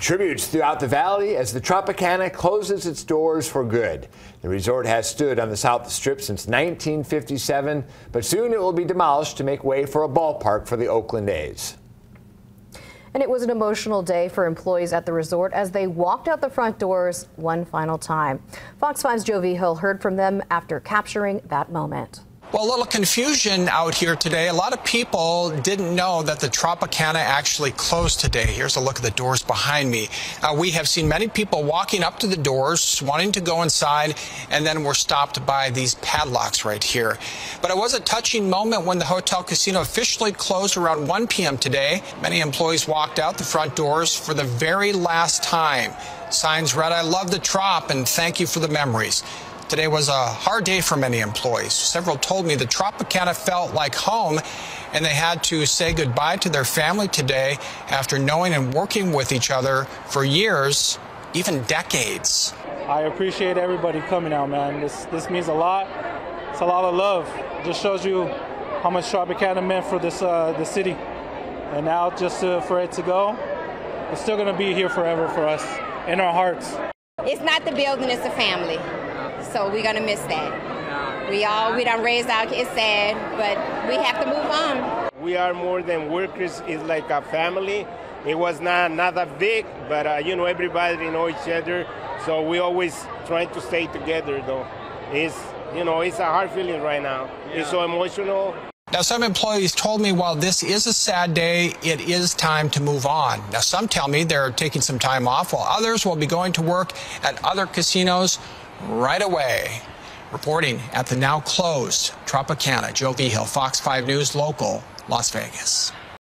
Tributes throughout the valley as the Tropicana closes its doors for good. The resort has stood on the South Strip since 1957, but soon it will be demolished to make way for a ballpark for the Oakland A's. And it was an emotional day for employees at the resort as they walked out the front doors one final time. Fox 5's Joe Vigil heard from them after capturing that moment. Well, a little confusion out here today. A lot of people didn't know that the Tropicana actually closed today. Here's a look at the doors behind me. Uh, we have seen many people walking up to the doors, wanting to go inside, and then were stopped by these padlocks right here. But it was a touching moment when the hotel casino officially closed around 1 p.m. today. Many employees walked out the front doors for the very last time. Signs read, I love the Trop and thank you for the memories. Today was a hard day for many employees. Several told me the Tropicana felt like home and they had to say goodbye to their family today after knowing and working with each other for years, even decades. I appreciate everybody coming out, man. This this means a lot. It's a lot of love. It just shows you how much Tropicana meant for this uh, the city. And now just uh, for it to go, it's still gonna be here forever for us in our hearts. It's not the building, it's the family so we're gonna miss that. We all we don't raise our kids sad, but we have to move on. We are more than workers. It's like a family. It was not not that big, but uh, you know everybody know each other. So we always trying to stay together. Though it's you know it's a hard feeling right now. Yeah. It's so emotional. Now, some employees told me while this is a sad day, it is time to move on. Now, some tell me they're taking some time off, while others will be going to work at other casinos right away. Reporting at the now closed Tropicana, Joe Vigil, Fox 5 News, local, Las Vegas.